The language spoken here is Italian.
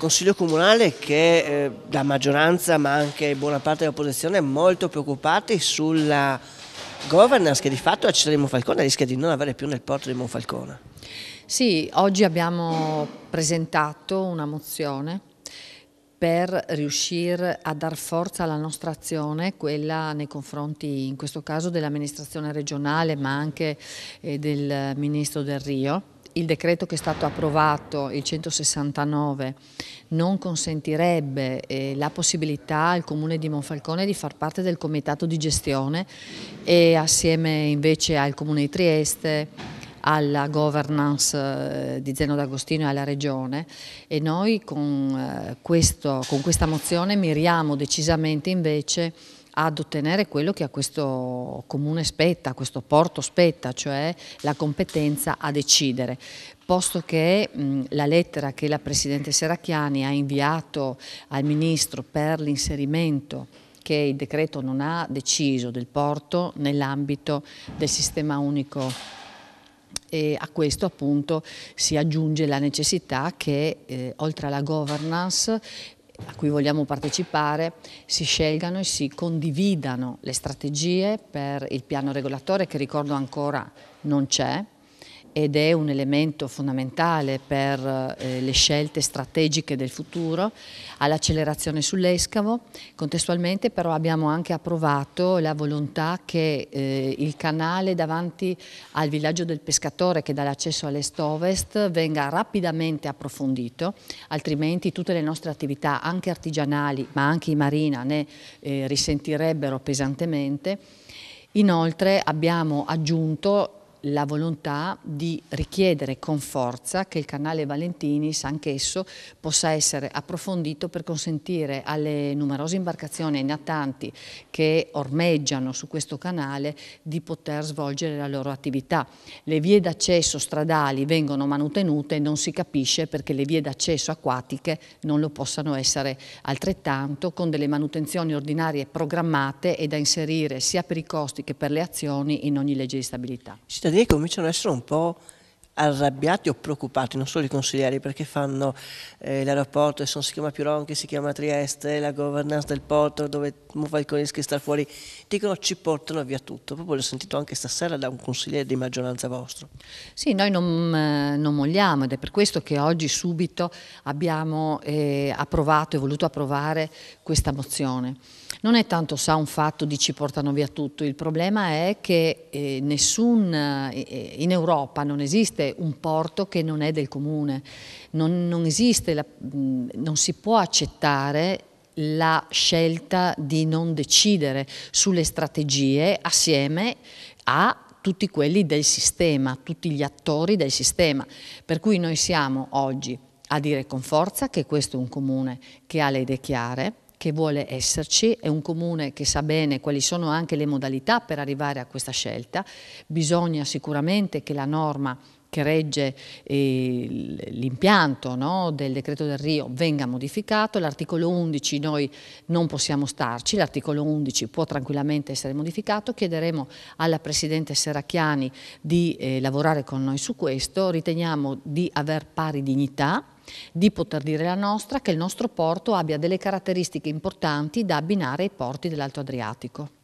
Consiglio Comunale che eh, la maggioranza ma anche buona parte dell'opposizione è molto preoccupati sulla governance che di fatto la città di Monfalcone rischia di non avere più nel porto di Monfalcone. Sì, oggi abbiamo presentato una mozione per riuscire a dar forza alla nostra azione, quella nei confronti in questo caso dell'amministrazione regionale ma anche eh, del Ministro del Rio il decreto che è stato approvato, il 169, non consentirebbe eh, la possibilità al Comune di Monfalcone di far parte del comitato di gestione e assieme invece al Comune di Trieste alla governance eh, di Zeno D'Agostino e alla Regione. E noi con, eh, questo, con questa mozione miriamo decisamente invece ad ottenere quello che a questo comune spetta, a questo porto spetta, cioè la competenza a decidere. Posto che mh, la lettera che la Presidente Seracchiani ha inviato al Ministro per l'inserimento che il decreto non ha deciso del porto nell'ambito del sistema unico. E a questo appunto si aggiunge la necessità che eh, oltre alla governance a cui vogliamo partecipare si scelgano e si condividano le strategie per il piano regolatore che ricordo ancora non c'è, ed è un elemento fondamentale per eh, le scelte strategiche del futuro, all'accelerazione sull'escavo. Contestualmente però abbiamo anche approvato la volontà che eh, il canale davanti al villaggio del pescatore che dà l'accesso all'est-ovest venga rapidamente approfondito, altrimenti tutte le nostre attività, anche artigianali ma anche in marina, ne eh, risentirebbero pesantemente. Inoltre abbiamo aggiunto la volontà di richiedere con forza che il canale Valentinis anch'esso possa essere approfondito per consentire alle numerose imbarcazioni e natanti che ormeggiano su questo canale di poter svolgere la loro attività. Le vie d'accesso stradali vengono mantenute e non si capisce perché le vie d'accesso acquatiche non lo possano essere altrettanto con delle manutenzioni ordinarie programmate e da inserire sia per i costi che per le azioni in ogni legge di stabilità cittadini cominciano ad essere un po' arrabbiati o preoccupati, non solo i consiglieri, perché fanno eh, l'aeroporto, non si chiama più Ronchi, si chiama Trieste, la governance del porto dove Falconi che sta fuori, dicono ci portano via tutto, proprio l'ho sentito anche stasera da un consigliere di maggioranza vostro. Sì, noi non, eh, non molliamo ed è per questo che oggi subito abbiamo eh, approvato e voluto approvare questa mozione. Non è tanto sa un fatto di ci portano via tutto, il problema è che eh, nessun, eh, in Europa non un porto che non è del comune, non, non, esiste la, non si può accettare la scelta di non decidere sulle strategie assieme a tutti quelli del sistema, tutti gli attori del sistema. Per cui noi siamo oggi a dire con forza che questo è un comune che ha le idee chiare, che vuole esserci, è un comune che sa bene quali sono anche le modalità per arrivare a questa scelta, bisogna sicuramente che la norma che regge eh, l'impianto no, del decreto del Rio venga modificato, l'articolo 11 noi non possiamo starci, l'articolo 11 può tranquillamente essere modificato, chiederemo alla Presidente Serracchiani di eh, lavorare con noi su questo, riteniamo di aver pari dignità, di poter dire la nostra che il nostro porto abbia delle caratteristiche importanti da abbinare ai porti dell'Alto Adriatico.